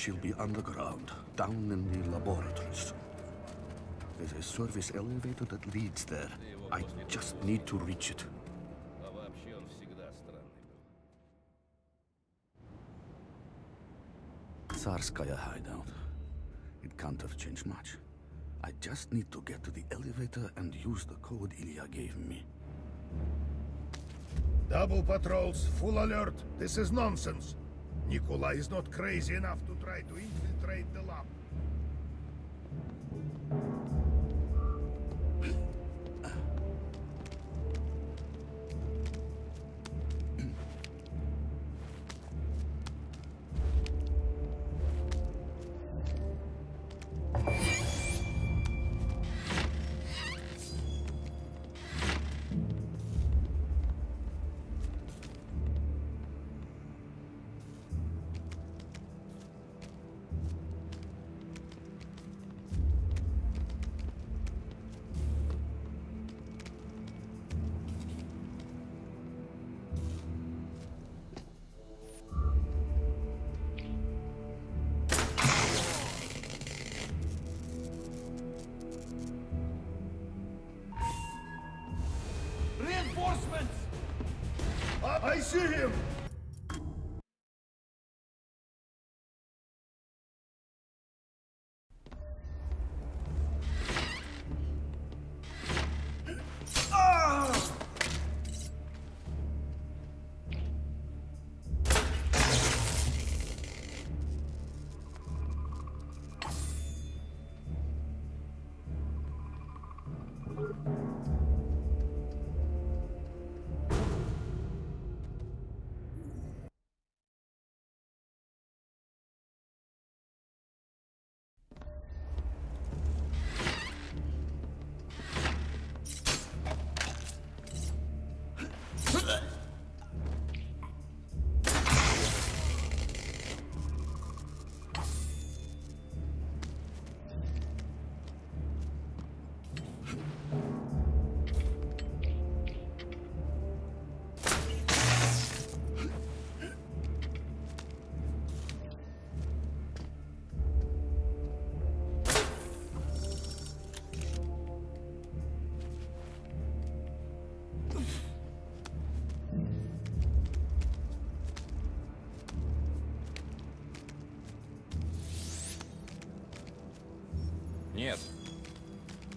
She'll be underground, down in the laboratories. There's a service elevator that leads there. I just need to reach it. Tsarskaya hideout. It can't have changed much. I just need to get to the elevator and use the code Ilya gave me. Double patrols, full alert. This is nonsense. Nikolai is not crazy enough to try to infiltrate the lab. I, see him! Нет.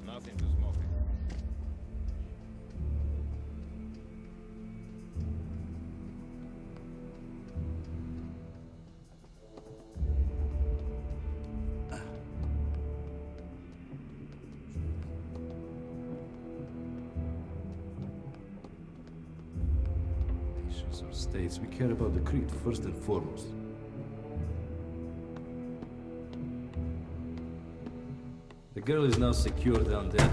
Nothing to smoke. Nations or states, we care about the creed first and foremost. Girl is now secure down there.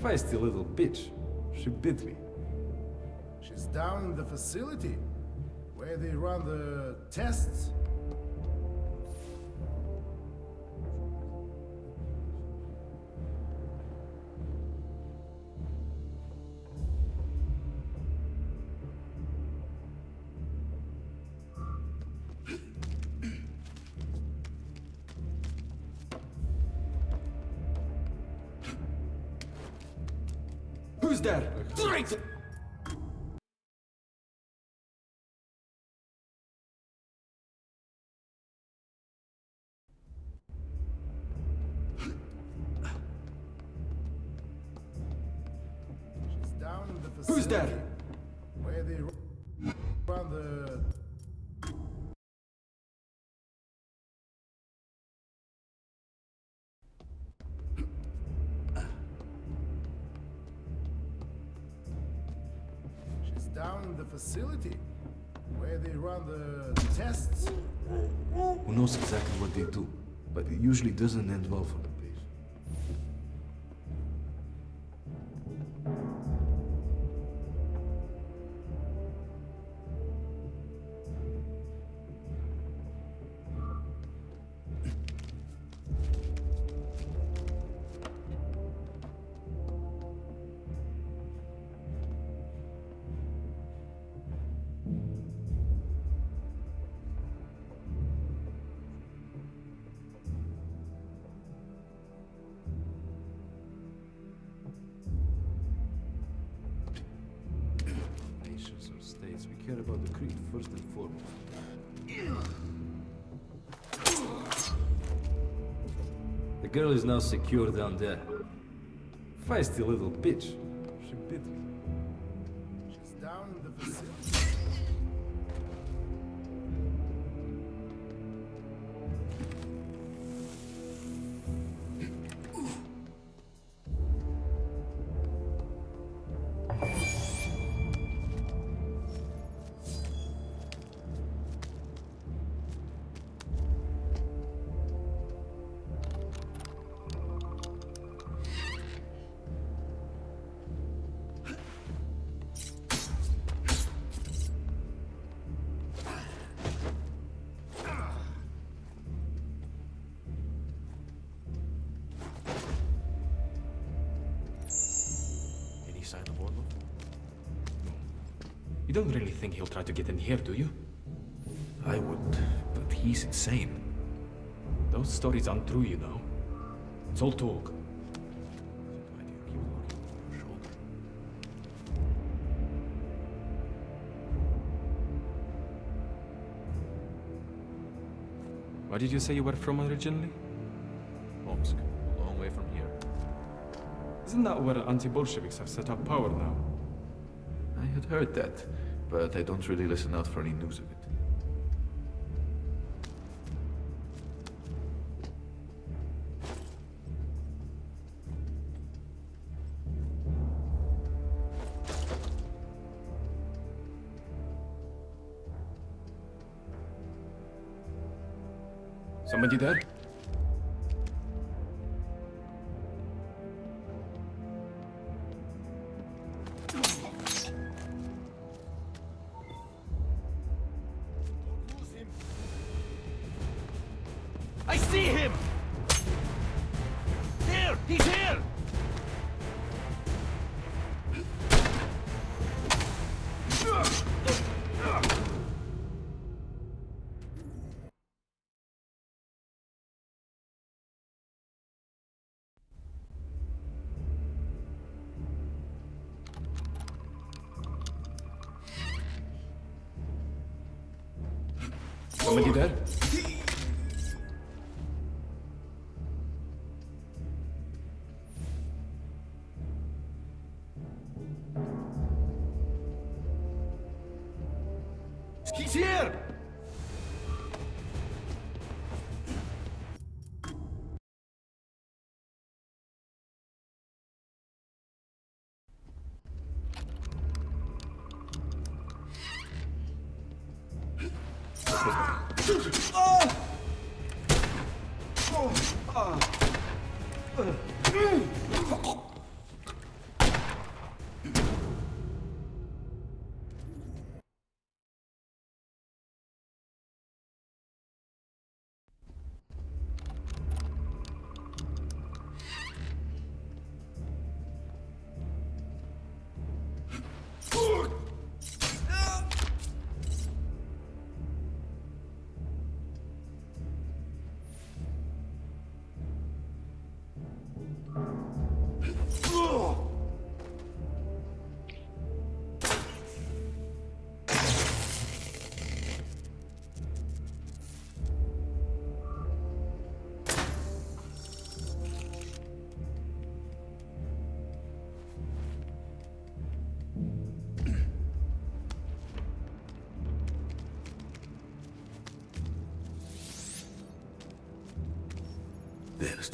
Feisty little bitch. She bit me. She's down in the facility where they run the tests. Run the She's down in the facility where they run the tests. Who knows exactly what they do, but it usually doesn't end well for the is now secure down there. Feisty little bitch. She bit me. She's down in the vicinity. You don't really think he'll try to get in here, do you? I would, but he's insane. Those stories aren't true, you know. It's all talk. Why do you keep looking over your shoulder? Where did you say you were from originally? Omsk, a long way from here. Isn't that where anti-Bolsheviks have set up power now? Heard that, but I don't really listen out for any news of it.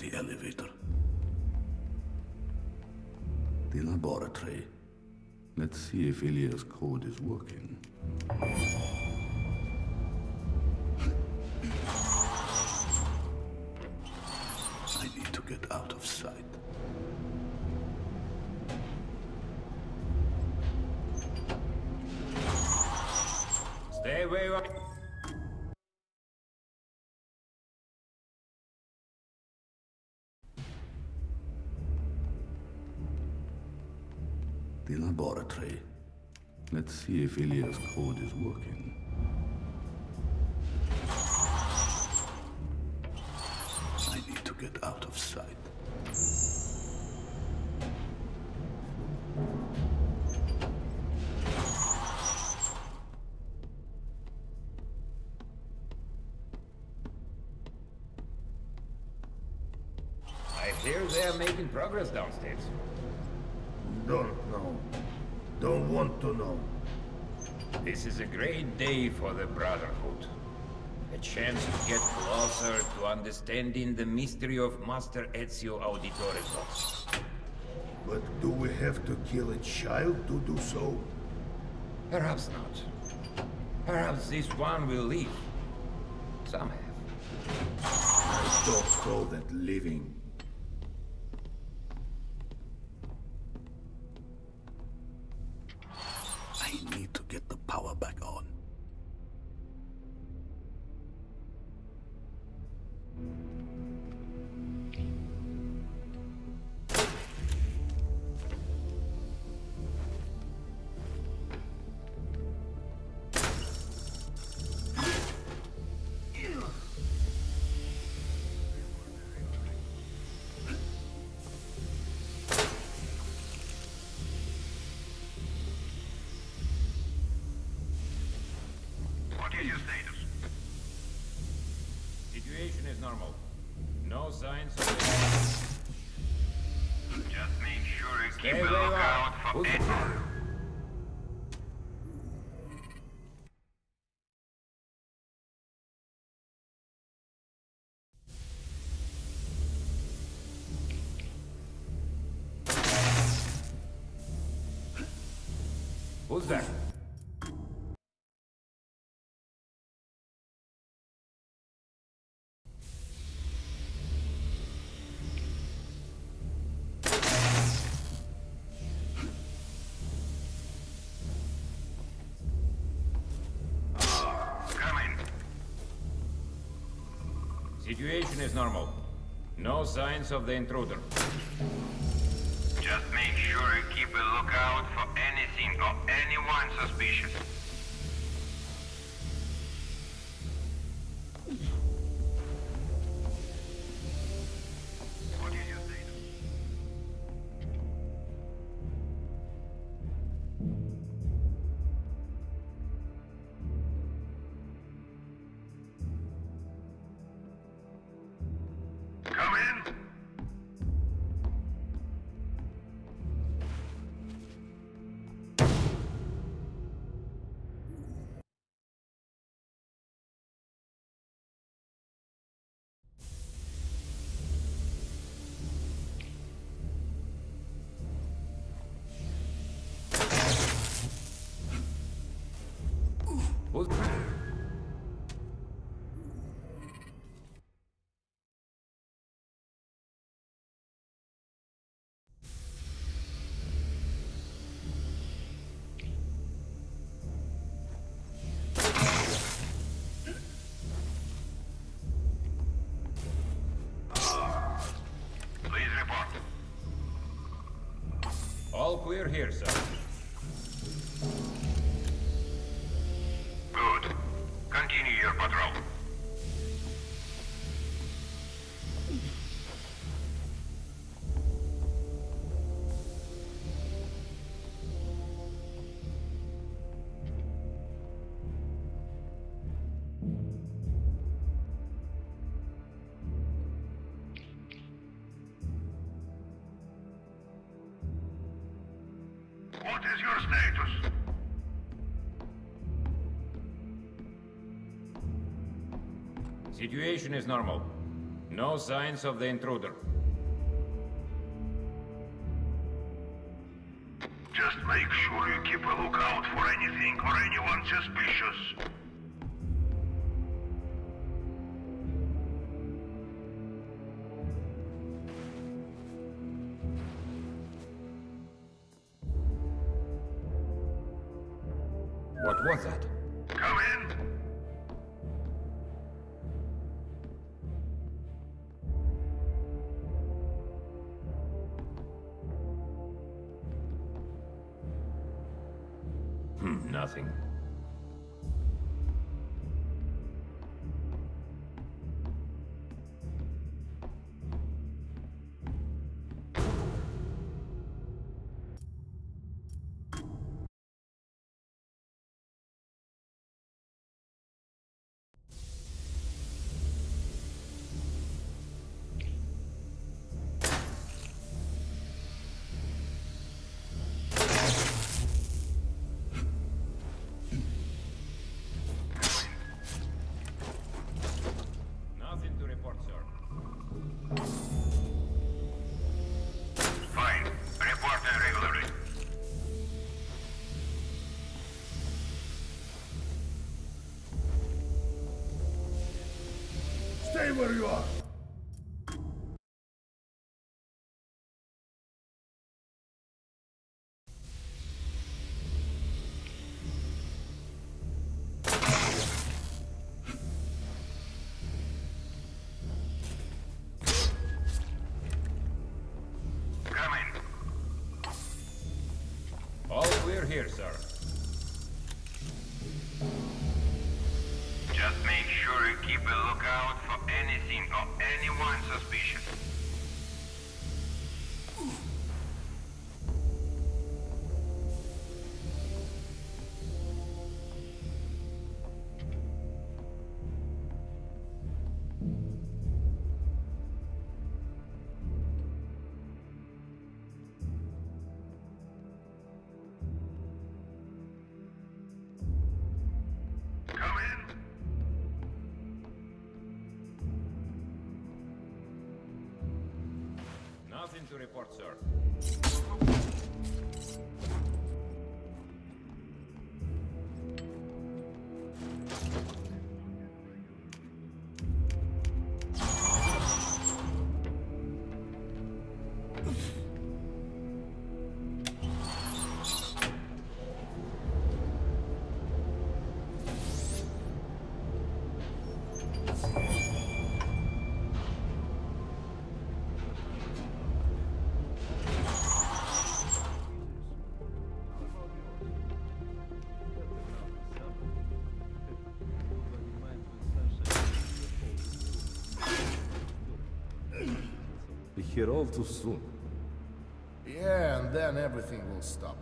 The elevator. The laboratory. Let's see if Ilya's code is working. The laboratory. Let's see if Ilya's code is working. I need to get out of sight. For the Brotherhood. A chance to get closer to understanding the mystery of Master Ezio Auditore. But do we have to kill a child to do so? Perhaps not. Perhaps this one will live. Some have. I don't call that living. What is status? Situation is normal. No signs of... Just make sure you keep a where you are. lookout for Situation is normal. No signs of the intruder. Just make sure you keep a lookout for anything or anyone suspicious. All clear here, sir. What is your status? Situation is normal. No signs of the intruder. Just make sure you keep a lookout for anything or anyone suspicious. Stay where you to report, sir. Here all too soon. Yeah, and then everything will stop.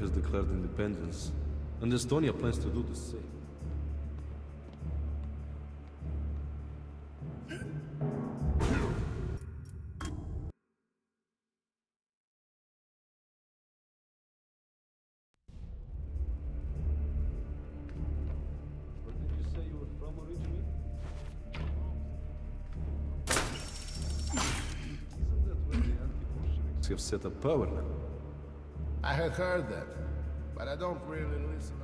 Has declared independence, and Estonia plans to do the same. Where did you say you were from originally? Isn't that where the anti-Bolsheviks have set up power now? I had heard that, but I don't really listen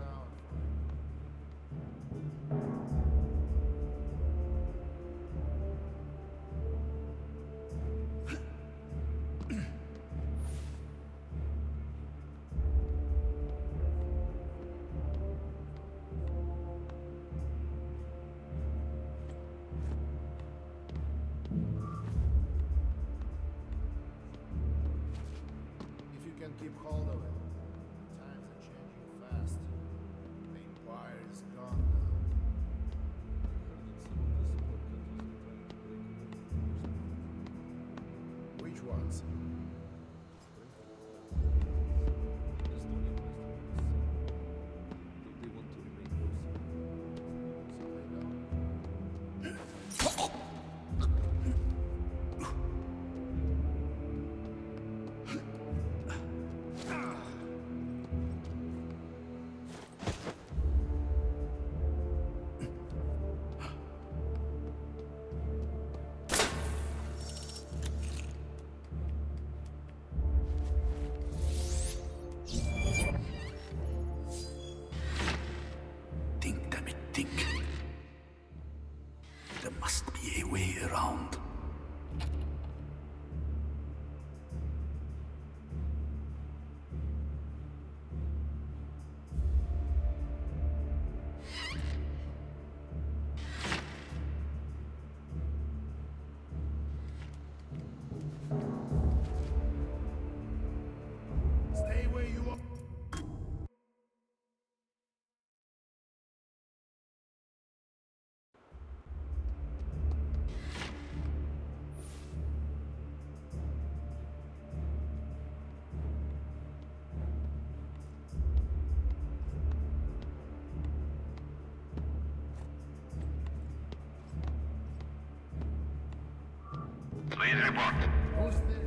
Report. Who's there?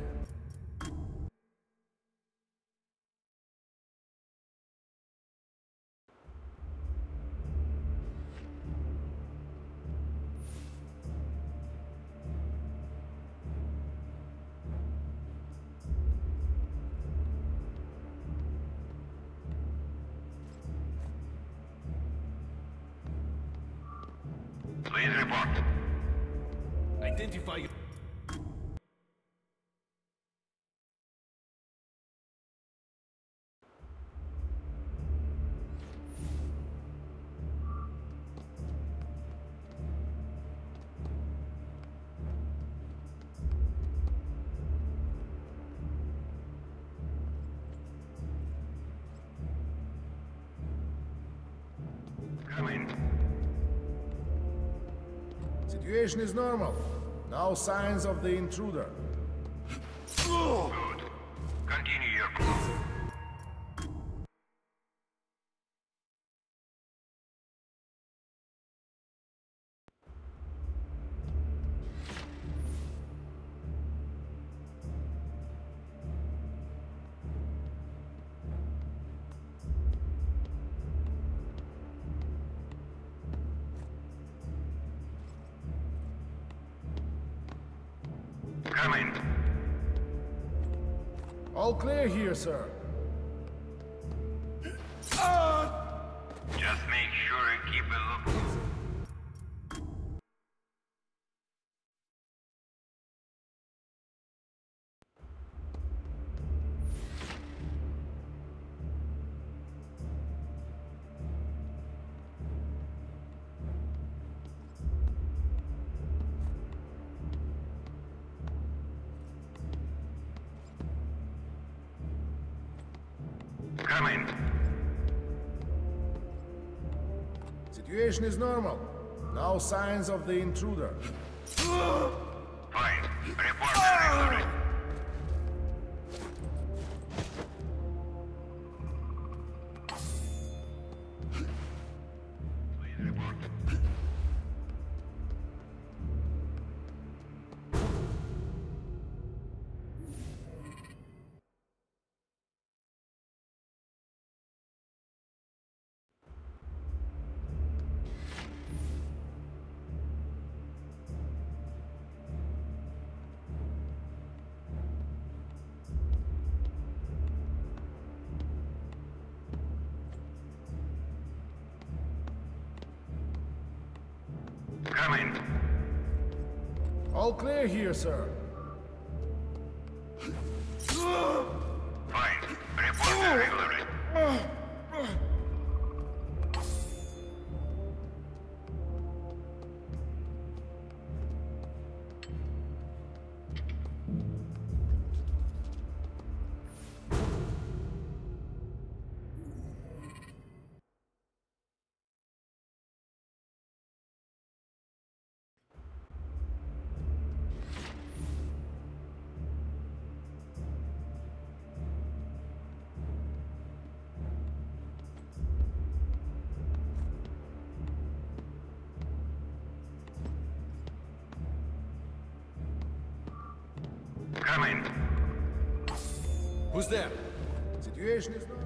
Please report. Identify Situation is normal. No signs of the intruder. Here, sir. Situation is normal. No signs of the intruder. Clear here, sir. Who's there? Situation is normal.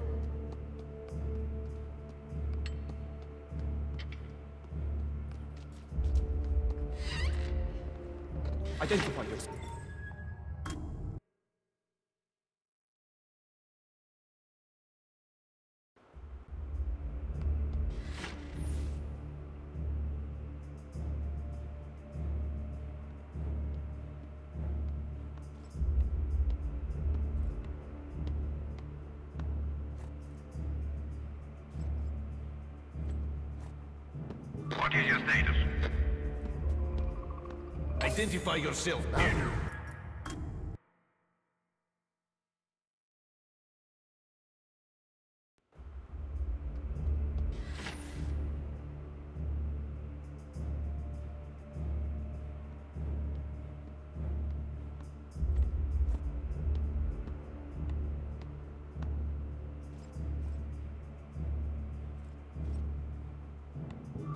Identify yourself. Ah.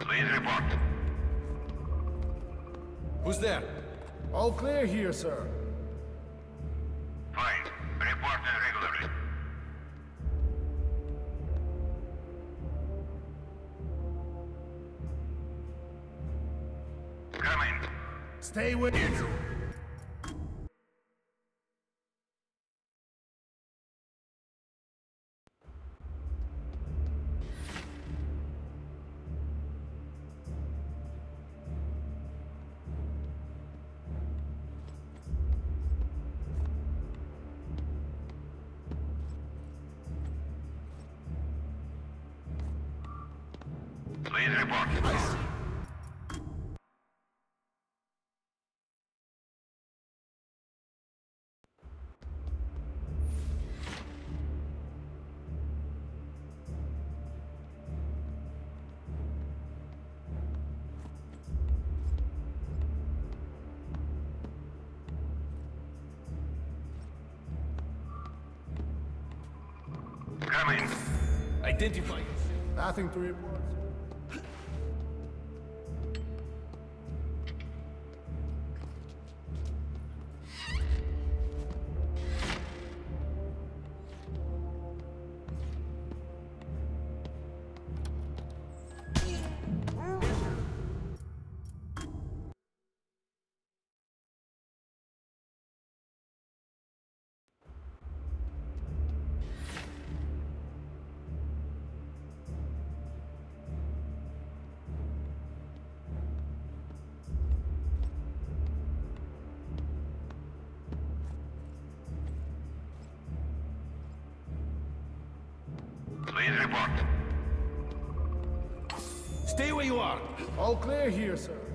Please report. Who's there? All clear here, sir. Fine. Reporting regularly. Come in. Stay with you. Come. Identify. Nothing to report. Here, sir.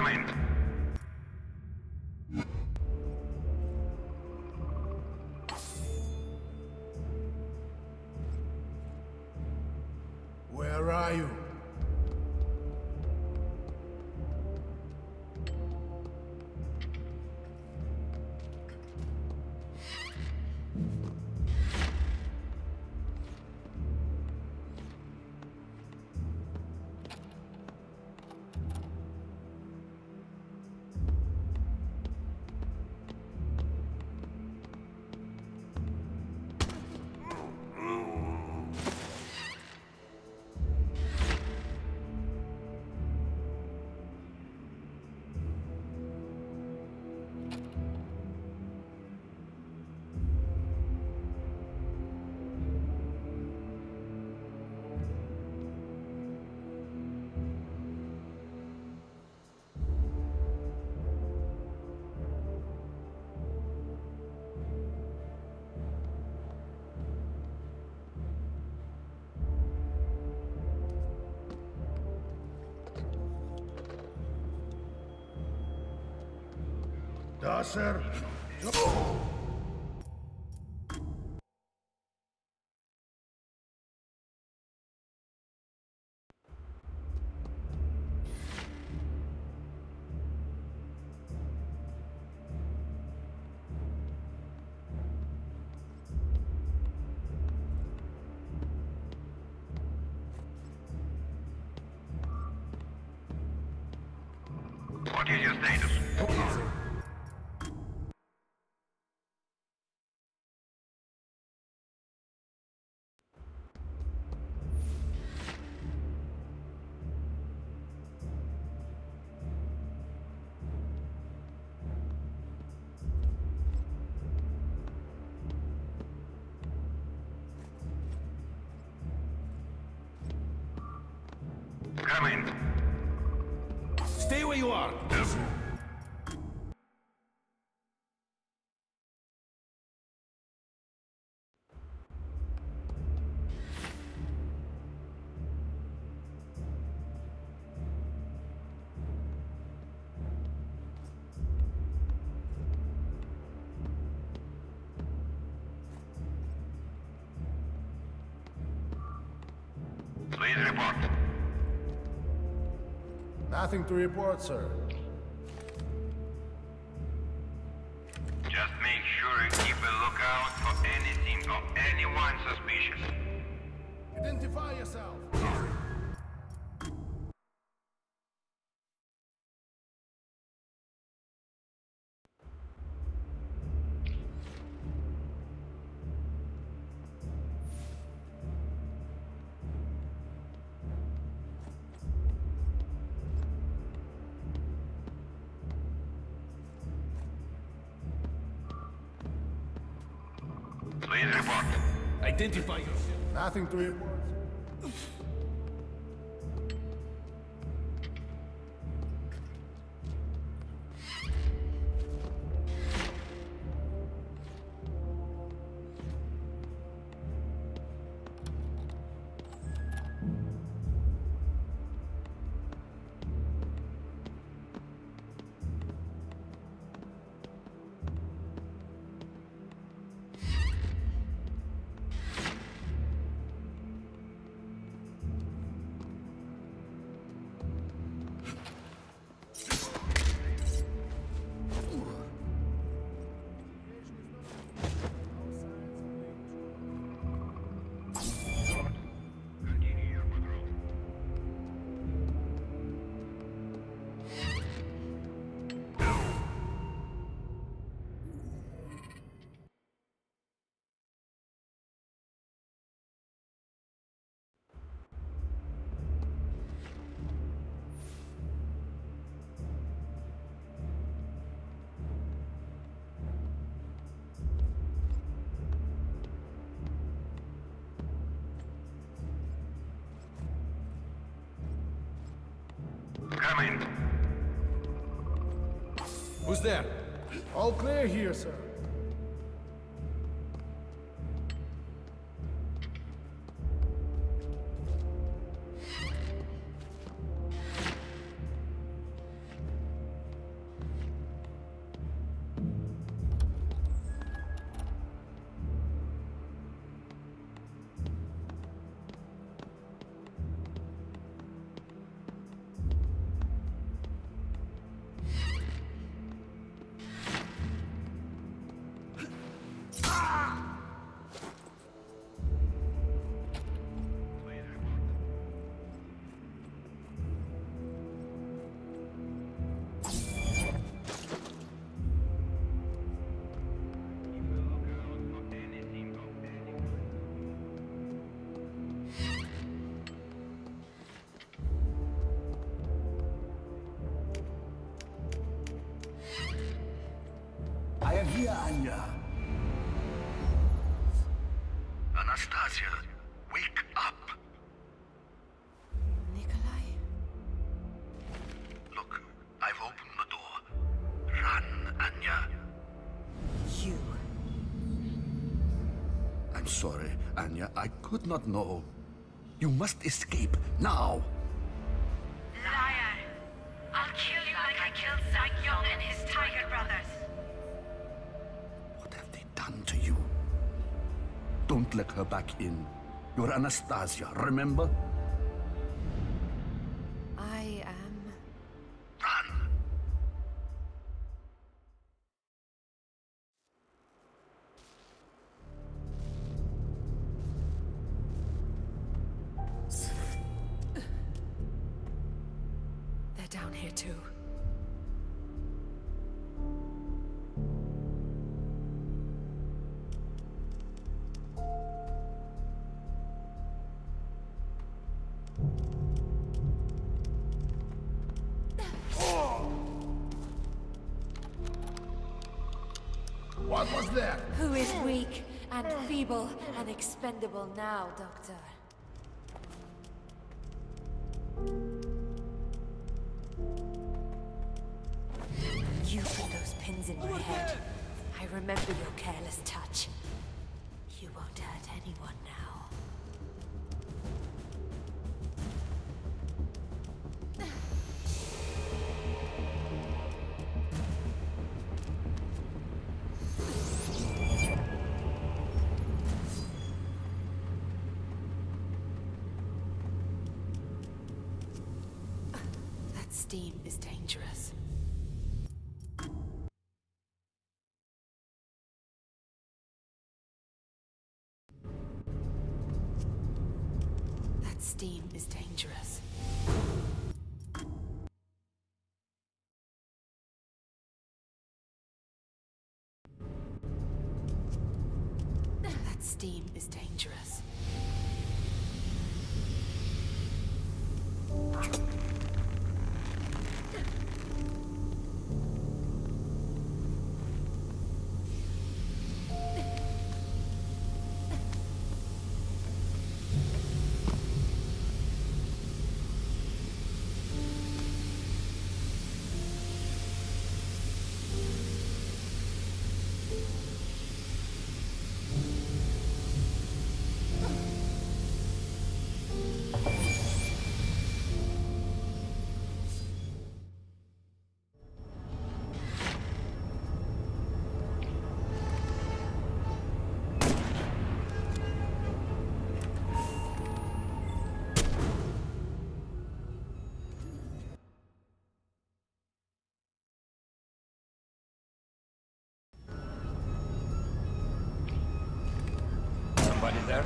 Come Da, sir. Report. Nothing to report, sir. Just make sure you keep a lookout for anything or anyone suspicious. Identify yourself. Identify yourself. Nothing to report. Come in. Who's there? All clear here, sir. Anya. Anastasia, wake up. Nikolai? Look, I've opened the door. Run, Anya. You. I'm sorry, Anya. I could not know. You must escape now. Let her back in. You're Anastasia, remember? That? Who is weak and feeble and expendable now, Doctor? You put those pins in my head. I remember your careless touch. You won't hurt anyone now. Steam is dangerous. That steam is dangerous. That steam is dangerous. There?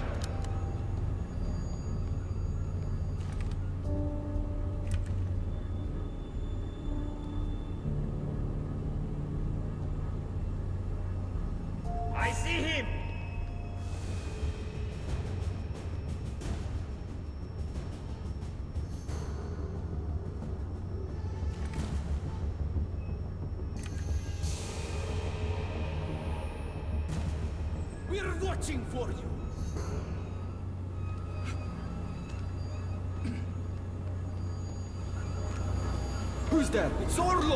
I see him! We're watching for you. Who's that? It's Orlov.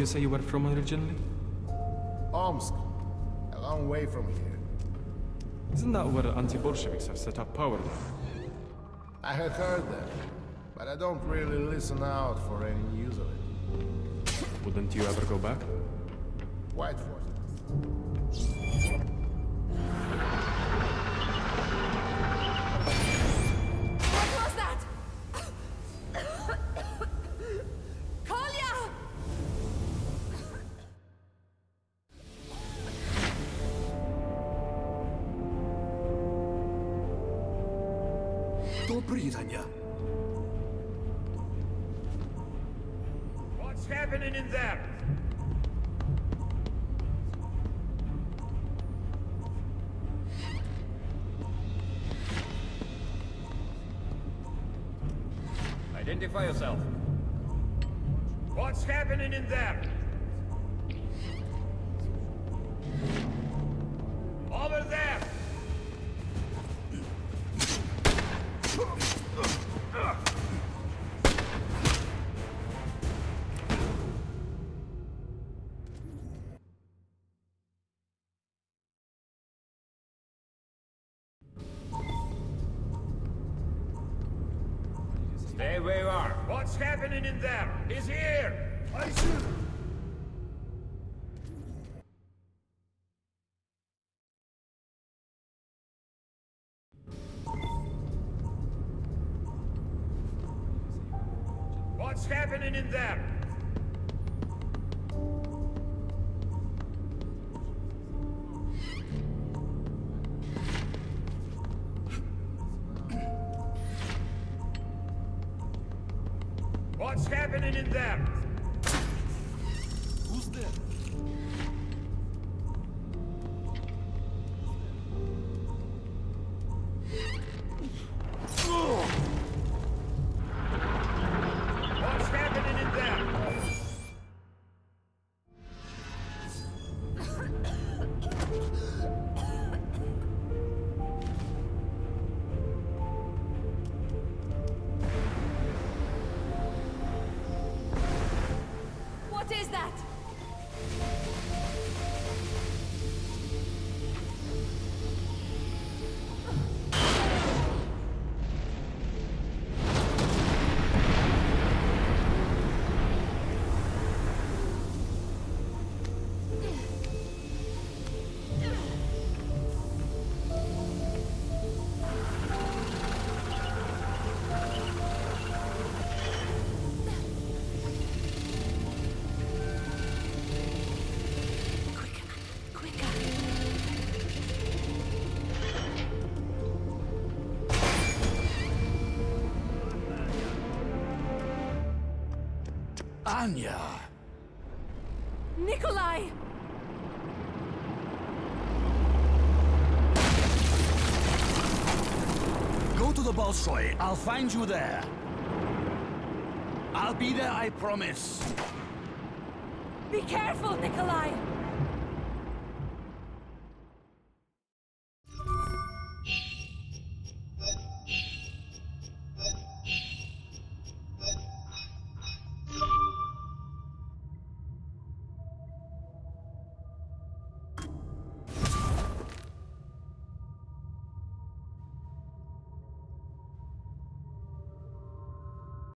You say you were from originally? Omsk, a long way from here. Isn't that where anti-Bolsheviks have set up power now? I had heard that, but I don't really listen out for any news of it. Wouldn't you ever go back? White forces. In there? He's here! I see! Anya! Nikolai! Go to the Bolshoi. I'll find you there. I'll be there, I promise. Be careful, Nikolai!